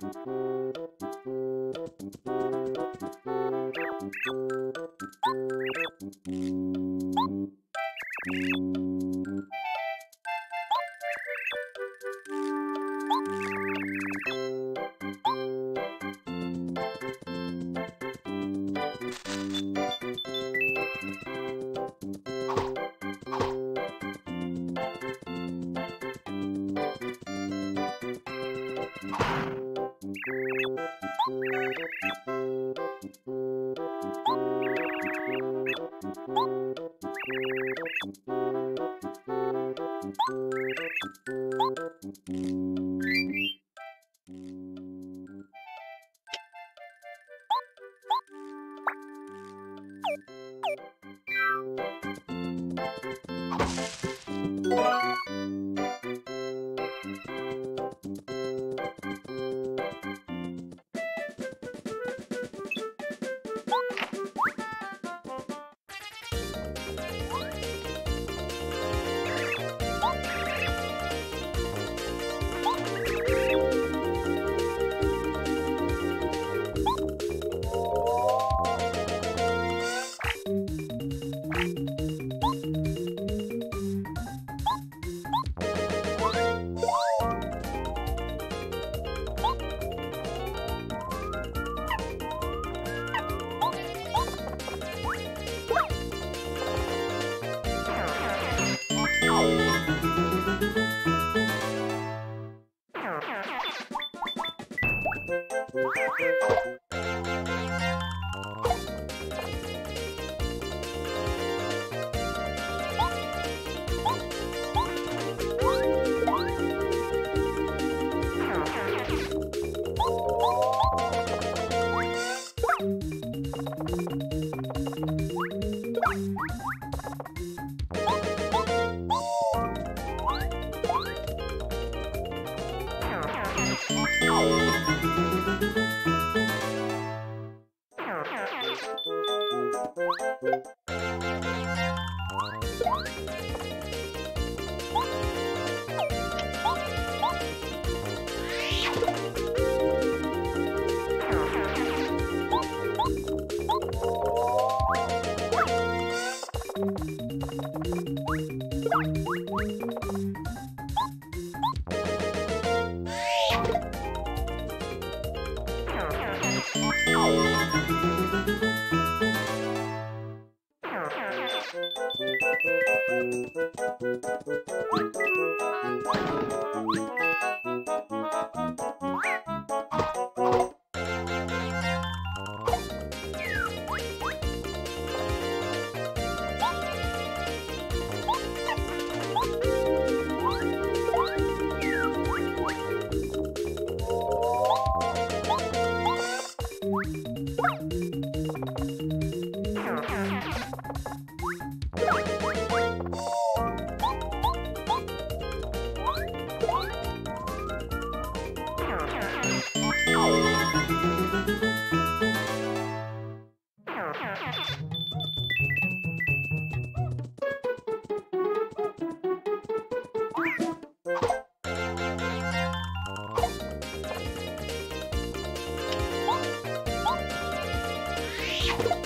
Thank you. Música you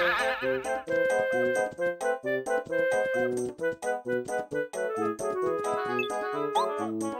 Thank you.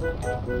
Música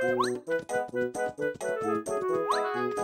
Thank you.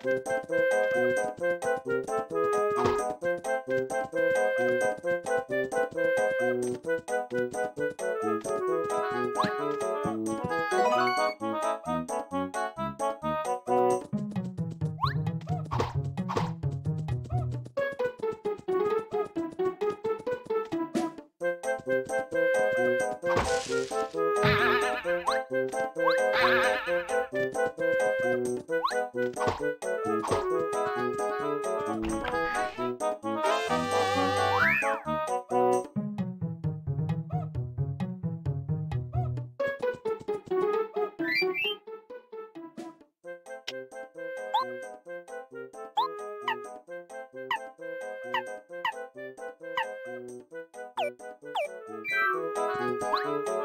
Thank you. thank you.